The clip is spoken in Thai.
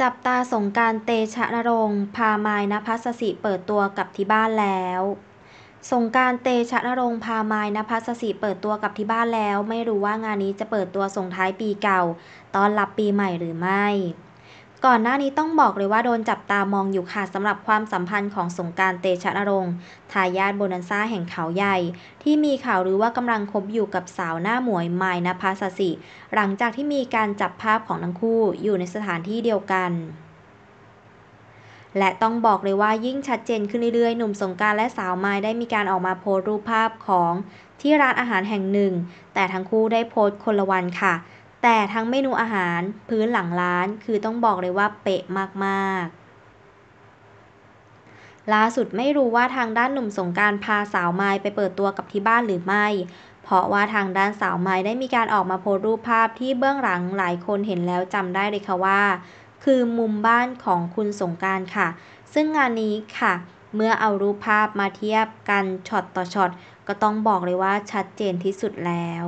จับตาสงกรานต์ เตชะนรงค์ พามายณภัสสิเปิดตัวกับที่บ้านแล้วสงกรานต์ เตชะนรงค์ พามายณภัสสิเปิดตัวกับที่บ้านแล้ว ไม่รู้ว่างานนี้จะเปิดตัวส่งท้ายปีเก่า ต้อนรับปีใหม่หรือไม่ ก่อนหน้านี้ต้องบอกเลยว่าโดนจับตามองอยู่ค่ะสำหรับความสัมพันธ์ของสงกานต์เตชะนรงค์ทายาทโบนันซ่าแห่งเขาใหญ่ ที่มีข่าวหรือว่ากำลังคบอยู่กับสาวหน้าหมวยมายณภัสสิ หลังจากที่มีการจับภาพของทั้งคู่อยู่ในสถานที่เดียวกันและต้องบอกเลยว่ายิ่งชัดเจนขึ้นเรื่อยๆ หนุ่มสงกานต์และสาวมายได้มีการออกมาโพสรูปภาพของที่ร้านอาหารแห่งหนึ่ง แต่ทั้งคู่ได้โพสต์คนละวันค่ะ แต่ทั้งเมนูอาหารพื้นหลังร้านคือต้องบอกเลยว่าเป๊ะมากๆ ล่าสุดไม่รู้ว่าทางด้านหนุ่มสงกานต์พาสาวไมายไปเปิดตัวกับที่บ้านหรือไม่ เพราะว่าทางด้านสาวไมายได้มีการออกมาโพสรูปภาพที่เบื้องหลังหลายคนเห็นแล้วจำได้เลยค่ะว่า คือมุมบ้านของคุณสงกานต์ค่ะ ซึ่งงานนี้ค่ะ เมื่อเอารูปภาพมาเทียบกันช็อตต่อช็อตก็ต้องบอกเลยว่าชัดเจนที่สุดแล้ว